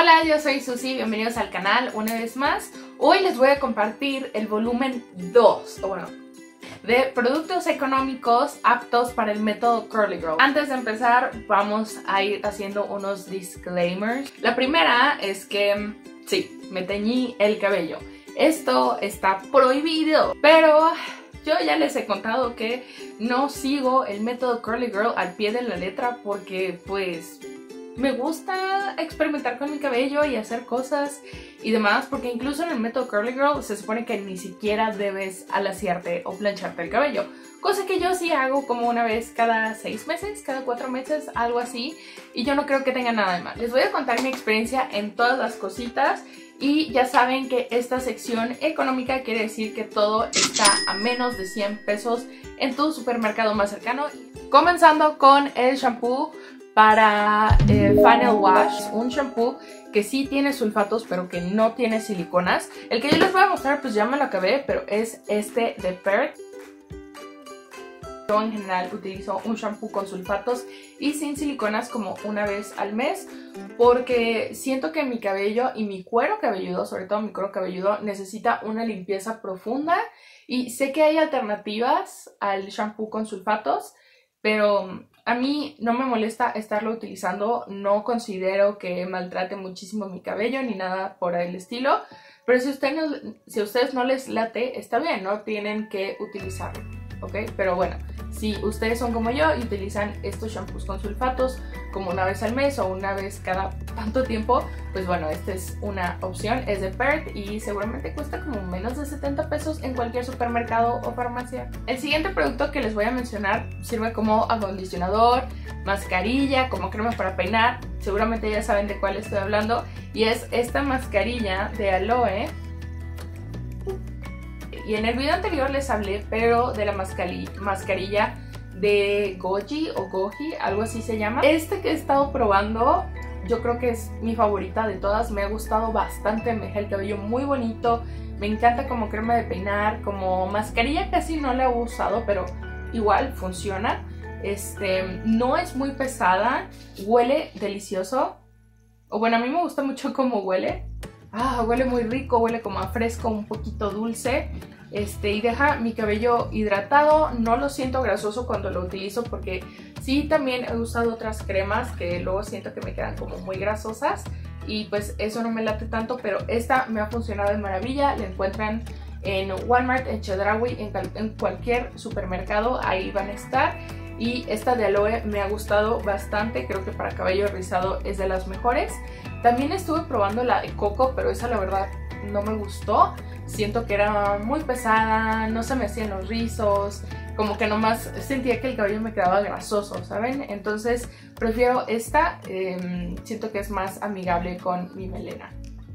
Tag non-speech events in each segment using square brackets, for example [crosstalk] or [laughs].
Hola, yo soy Susi, bienvenidos al canal una vez más. Hoy les voy a compartir el volumen 2, o bueno, de productos económicos aptos para el método Curly Girl. Antes de empezar, vamos a ir haciendo unos disclaimers. La primera es que, sí, me teñí el cabello. Esto está prohibido, pero yo ya les he contado que no sigo el método Curly Girl al pie de la letra porque pues me gusta experimentar con mi cabello y hacer cosas y demás, porque incluso en el método Curly Girl se supone que ni siquiera debes alaciarte o plancharte el cabello. Cosa que yo sí hago como una vez cada seis meses, cada cuatro meses, algo así. Y yo no creo que tenga nada de mal. Les voy a contar mi experiencia en todas las cositas. Y ya saben que esta sección económica quiere decir que todo está a menos de 100 pesos en tu supermercado más cercano. Comenzando con el shampoo para eh, Final Wash, un shampoo que sí tiene sulfatos pero que no tiene siliconas. El que yo les voy a mostrar pues ya me lo acabé, pero es este de Pert. Yo en general utilizo un shampoo con sulfatos y sin siliconas como una vez al mes porque siento que mi cabello y mi cuero cabelludo, sobre todo mi cuero cabelludo, necesita una limpieza profunda y sé que hay alternativas al shampoo con sulfatos, pero a mí no me molesta estarlo utilizando, no considero que maltrate muchísimo mi cabello ni nada por el estilo, pero si, a ustedes no les late, está bien, no tienen que utilizarlo, ¿ok? Pero bueno, si ustedes son como yo y utilizan estos shampoos con sulfatos como una vez al mes o una vez cada tanto tiempo, pues bueno, esta es una opción, es de PERT y seguramente cuesta como menos de 70 pesos en cualquier supermercado o farmacia. El siguiente producto que les voy a mencionar sirve como acondicionador, mascarilla, como crema para peinar, seguramente ya saben de cuál estoy hablando, y es esta mascarilla de aloe y en el video anterior les hablé, pero de la mascarilla de Goji o Goji, algo así se llama. Este que he estado probando, yo creo que es mi favorita de todas. Me ha gustado bastante, me deja el cabello muy bonito. Me encanta como crema de peinar, como mascarilla casi no la he usado, pero igual funciona. Este, no es muy pesada, huele delicioso. O bueno, a mí me gusta mucho [laughs] cómo huele. Ah, huele muy rico, huele como a fresco, un poquito dulce. Este, y deja mi cabello hidratado, no lo siento grasoso cuando lo utilizo porque sí también he usado otras cremas que luego siento que me quedan como muy grasosas y pues eso no me late tanto, pero esta me ha funcionado de maravilla, la encuentran en Walmart, en Chedraui, en, en cualquier supermercado, ahí van a estar. Y esta de aloe me ha gustado bastante, creo que para cabello rizado es de las mejores. También estuve probando la de coco, pero esa la verdad no me gustó. Siento que era muy pesada, no se me hacían los rizos, como que nomás sentía que el cabello me quedaba grasoso, ¿saben? Entonces prefiero esta, em, siento que es más amigable con mi melena.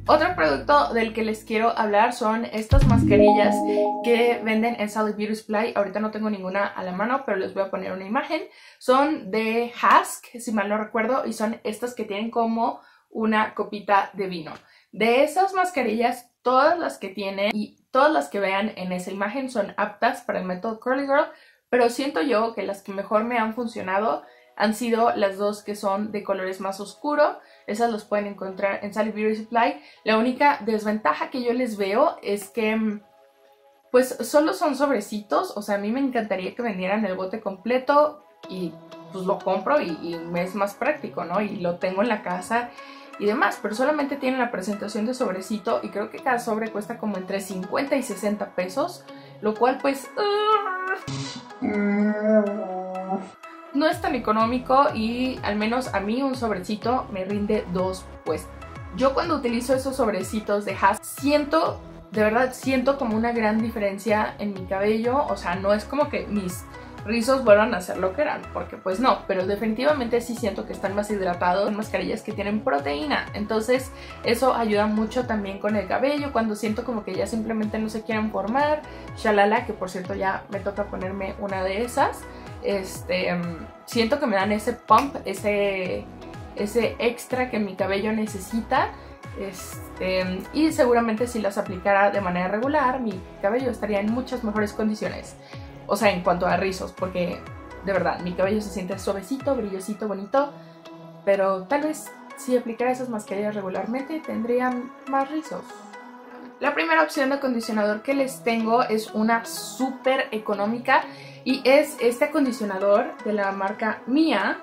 Otro producto del que les quiero hablar son estas mascarillas que venden en Sally Beauty Supply. Ahorita no tengo ninguna a la mano, pero les voy a poner una imagen. Son de Hask, si mal no recuerdo, y son estas que tienen como una copita de vino. De esas mascarillas, todas las que tienen y todas las que vean en esa imagen son aptas para el método Curly Girl, pero siento yo que las que mejor me han funcionado han sido las dos que son de colores más oscuros. Esas los pueden encontrar en Sally Beauty Supply. La única desventaja que yo les veo es que pues solo son sobrecitos. O sea, a mí me encantaría que vendieran el bote completo y pues lo compro y, es más práctico, ¿no? Y lo tengo en la casa y demás, pero solamente tienen la presentación de sobrecito y creo que cada sobre cuesta como entre 50 y 60 pesos, lo cual pues no es tan económico y al menos a mí un sobrecito me rinde dos pues. Yo cuando utilizo esos sobrecitos de Hask siento, de verdad siento como una gran diferencia en mi cabello, o sea, no es como que mis rizos vuelvan a ser lo que eran, porque pues no, pero definitivamente sí siento que están más hidratados en mascarillas que tienen proteína, entonces eso ayuda mucho también con el cabello, cuando siento como que ya simplemente no se quieren formar, shalala, que por cierto ya me toca ponerme una de esas, este, siento que me dan ese pump, ese, ese extra que mi cabello necesita, este, y seguramente si las aplicara de manera regular, mi cabello estaría en muchas mejores condiciones. O sea, en cuanto a rizos, porque de verdad, mi cabello se siente suavecito, brillosito, bonito, pero tal vez si aplicara esas mascarillas regularmente tendrían más rizos. La primera opción de acondicionador que les tengo es una súper económica y es este acondicionador de la marca Mia.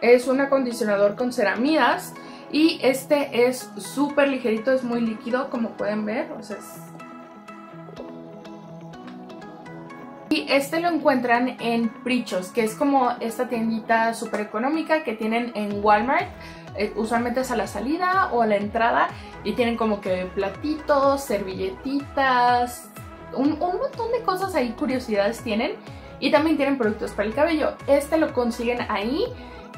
Es un acondicionador con ceramidas y este es súper ligerito, es muy líquido como pueden ver. O sea, Y este lo encuentran en Prichos, que es como esta tiendita súper económica que tienen en Walmart. Eh, usualmente es a la salida o a la entrada y tienen como que platitos, servilletitas, un, un montón de cosas ahí, curiosidades tienen. Y también tienen productos para el cabello. Este lo consiguen ahí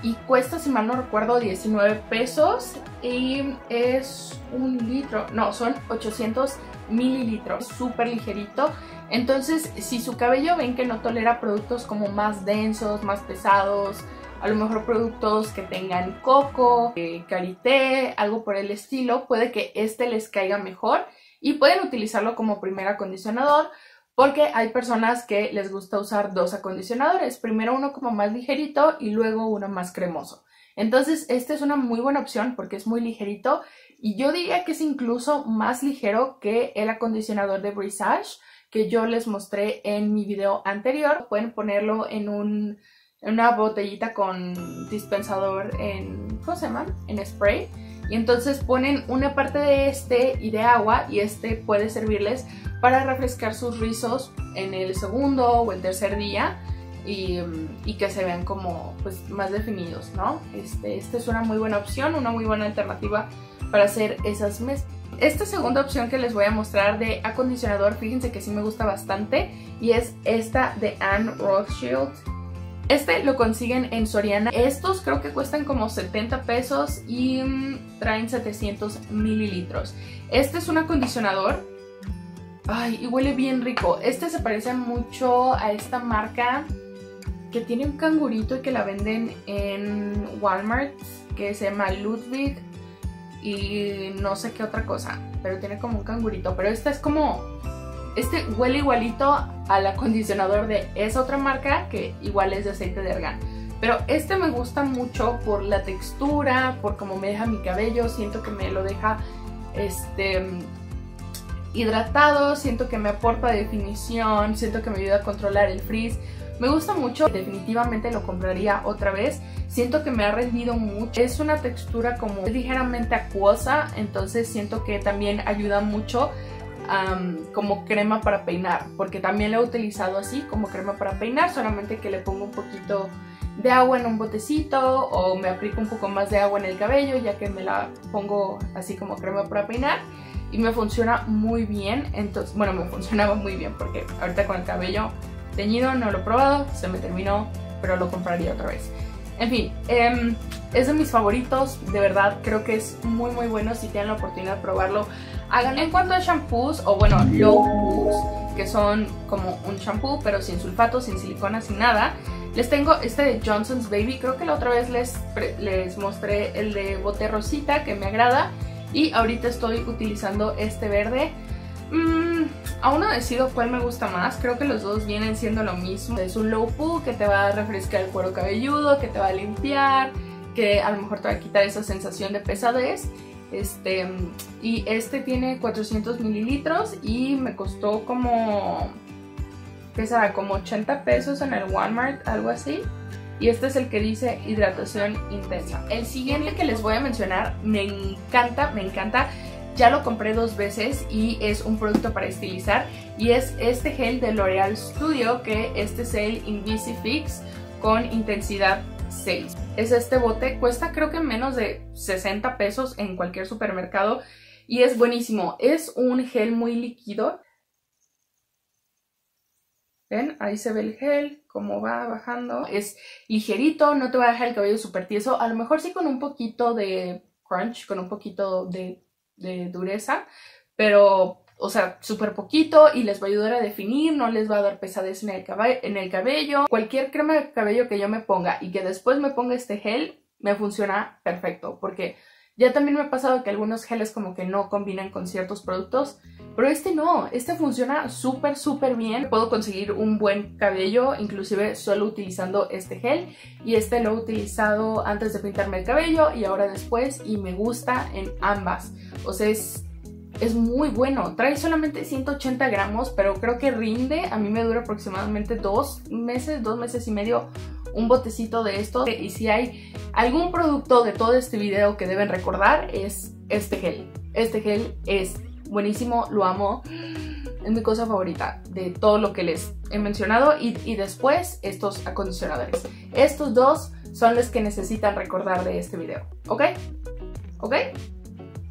y cuesta, si mal no recuerdo, 19 pesos y es un litro, no, son 800 mililitros, súper ligerito. Entonces, si su cabello ven que no tolera productos como más densos, más pesados, a lo mejor productos que tengan coco, eh, karité, algo por el estilo, puede que este les caiga mejor y pueden utilizarlo como primer acondicionador porque hay personas que les gusta usar dos acondicionadores, primero uno como más ligerito y luego uno más cremoso. Entonces, este es una muy buena opción porque es muy ligerito y yo diría que es incluso más ligero que el acondicionador de Brisage que yo les mostré en mi video anterior. Pueden ponerlo en, un, en una botellita con dispensador en, ¿cómo? En spray. Y entonces ponen una parte de este y de agua y este puede servirles para refrescar sus rizos en el segundo o el tercer día y, que se vean como pues, más definidos, ¿no? Este, esta es una muy buena opción, una muy buena alternativa para hacer esas mezclas. Esta segunda opción que les voy a mostrar de acondicionador, fíjense que sí me gusta bastante y es esta de Anne Rothschild. Este lo consiguen en Soriana. Estos creo que cuestan como 70 pesos y mm, traen 700 mililitros. Este es un acondicionador Ay, y huele bien rico. Este se parece mucho a esta marca que tiene un cangurito y que la venden en Walmart, que se llama Ludwig y no sé qué otra cosa, pero tiene como un cangurito. Pero este es como, este huele igualito al acondicionador de esa otra marca que igual es de aceite de argán. Pero este me gusta mucho por la textura, por cómo me deja mi cabello, siento que me lo deja este hidratado, siento que me aporta definición, siento que me ayuda a controlar el frizz. Me gusta mucho, definitivamente lo compraría otra vez. Siento que me ha rendido mucho. Es una textura como ligeramente acuosa, entonces siento que también ayuda mucho como crema para peinar, porque también lo he utilizado así como crema para peinar, solamente que le pongo un poquito de agua en un botecito o me aplico un poco más de agua en el cabello ya que me la pongo así como crema para peinar y me funciona muy bien. Entonces, bueno, me [laughs] funcionaba muy bien porque ahorita con el cabello teñido no lo he probado, se me terminó, pero lo compraría otra vez. En fin, em, es de mis favoritos, de verdad, creo que es muy muy bueno si tienen la oportunidad de probarlo. Háganlo en cuanto a shampoos, o bueno, low que son como un shampoo, pero sin sulfato, sin silicona, sin nada. Les tengo este de Johnson's Baby, creo que la otra vez les, les mostré el de bote rosita, que me agrada. Y ahorita estoy utilizando este verde. Mm, aún no decido cuál me gusta más, creo que los dos vienen siendo lo mismo. Es un low poo que te va a refrescar el cuero cabelludo, que te va a limpiar, que a lo mejor te va a quitar esa sensación de pesadez. Este, y este tiene 400 mililitros y me costó como, ¿qué Como 80 pesos en el Walmart, algo así y este es el que dice hidratación intensa. El siguiente que les voy a mencionar me encanta, me encanta. Ya lo compré dos veces y es un producto para estilizar y es este gel de L'Oreal Studio que este es el Invisifix con intensidad 6. Es este bote, cuesta creo que menos de 60 pesos en cualquier supermercado y es buenísimo. Es un gel muy líquido ¿Ven? Ahí se ve el gel, cómo va bajando. Es ligerito, no te va a dejar el cabello súper tieso. A lo mejor sí con un poquito de crunch, con un poquito de, dureza. Pero, o sea, súper poquito y les va a ayudar a definir, no les va a dar pesadez en el, en el cabello. Cualquier crema de cabello que yo me ponga y que después me ponga este gel, me funciona perfecto. Porque Ya también me ha pasado que algunos geles como que no combinan con ciertos productos, pero este no, este funciona súper súper bien. Puedo conseguir un buen cabello, inclusive solo utilizando este gel y este lo he utilizado antes de pintarme el cabello y ahora después y me gusta en ambas. O sea, es, es muy bueno. Trae solamente 180 gramos, pero creo que rinde. A mí me dura aproximadamente dos meses, dos meses y medio un botecito de esto. Y si hay algún producto de todo este video que deben recordar es este gel. Este gel es buenísimo, lo amo. Es mi cosa favorita de todo lo que les he mencionado y, y después estos acondicionadores. Estos dos son los que necesitan recordar de este video, ¿ok? ¿Ok?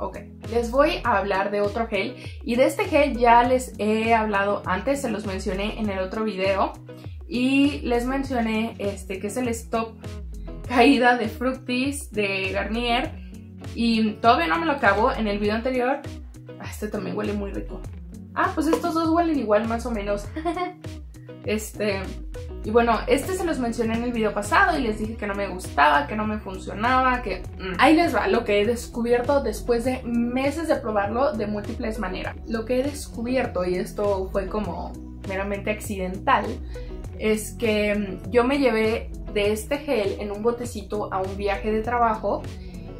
Ok, les voy a hablar de otro gel y de este gel ya les he hablado antes, se los mencioné en el otro video y les mencioné este que es el Stop Caída de Fructis de Garnier y todavía no me lo acabo, en el video anterior Ah, este también huele muy rico. Ah, pues estos dos huelen igual más o menos. [laughs] este... Y bueno, este se los mencioné en el video pasado y les dije que no me gustaba, que no me funcionaba, que... Mm. Ahí les va lo que he descubierto después de meses de probarlo de múltiples maneras. Lo que he descubierto, y esto fue como meramente accidental, es que mm, yo me llevé de este gel en un botecito a un viaje de trabajo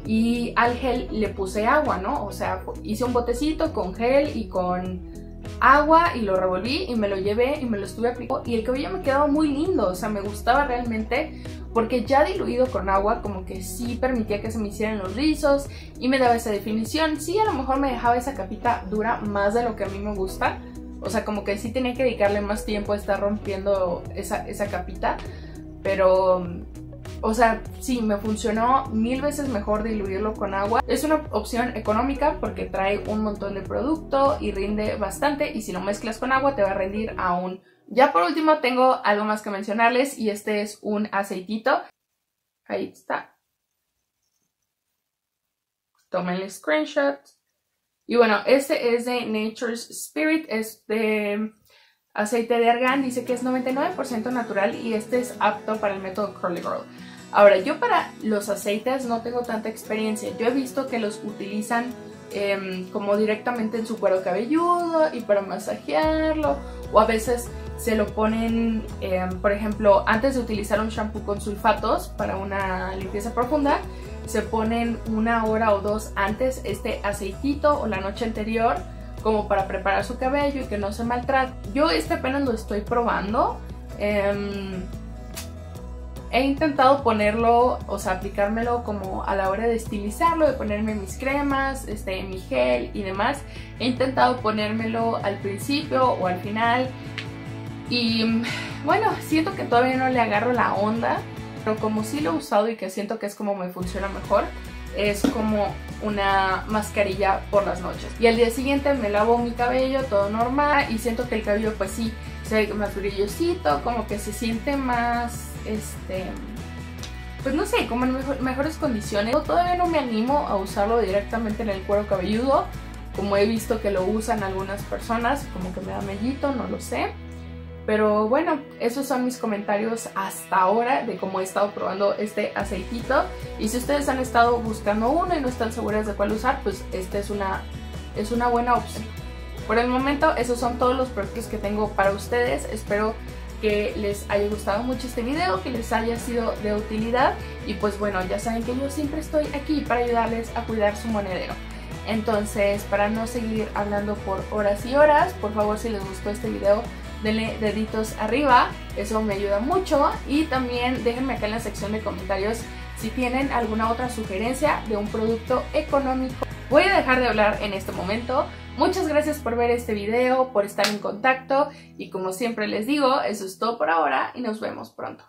y al gel le puse agua, ¿no? O sea, hice un botecito con gel y con agua y lo revolví y me lo llevé y me lo estuve aplicando y el cabello me quedaba muy lindo, o sea, me gustaba realmente porque ya diluido con agua como que sí permitía que se me hicieran los rizos y me daba esa definición. Sí, a lo mejor me dejaba esa capita dura más de lo que a mí me gusta, o sea, como que sí tenía que dedicarle más tiempo a estar rompiendo esa, esa capita, pero o sea, sí, me funcionó mil veces mejor diluirlo con agua. Es una opción económica porque trae un montón de producto y rinde bastante y si lo mezclas con agua te va a rendir aún. Ya por último tengo algo más que mencionarles y este es un aceitito. Ahí está. Tomen el screenshot. Y bueno, este es de Nature's Spirit, es de aceite de argán, dice que es 99% natural y este es apto para el método Curly Girl. Ahora, yo para los aceites no tengo tanta experiencia. Yo he visto que los utilizan em, como directamente en su cuero cabelludo y para masajearlo. O a veces se lo ponen, em, por ejemplo, antes de utilizar un shampoo con sulfatos para una limpieza profunda, se ponen una hora o dos antes este aceitito o la noche anterior como para preparar su cabello y que no se maltrate. Yo este apenas lo estoy probando. Em, He intentado ponerlo, o sea, aplicármelo como a la hora de estilizarlo, de ponerme mis cremas, este, mi gel y demás. He intentado ponérmelo al principio o al final y bueno, siento que todavía no le agarro la onda, pero como sí lo he usado y que siento que es como me funciona mejor, es como una mascarilla por las noches. Y al día siguiente me lavo mi cabello, todo normal, y siento que el cabello pues sí se ve más brillosito, como que se siente más este, pues no sé, como en mejores condiciones. Todavía no me animo a usarlo directamente en el cuero cabelludo, como he visto que lo usan algunas personas, como que me da mellito, no lo sé. Pero bueno, esos son mis comentarios hasta ahora de cómo he estado probando este aceitito. Y si ustedes han estado buscando uno y no están seguras de cuál usar, pues este es una, es una buena opción. Por el momento, esos son todos los productos que tengo para ustedes. Espero que les haya gustado mucho este video, que les haya sido de utilidad y pues bueno, ya saben que yo siempre estoy aquí para ayudarles a cuidar su monedero. Entonces, para no seguir hablando por horas y horas, por favor si les gustó este video, denle deditos arriba, eso me ayuda mucho y también déjenme acá en la sección de comentarios si tienen alguna otra sugerencia de un producto económico. Voy a dejar de hablar en este momento, Muchas gracias por ver este video, por estar en contacto y como siempre les digo, eso es todo por ahora y nos vemos pronto.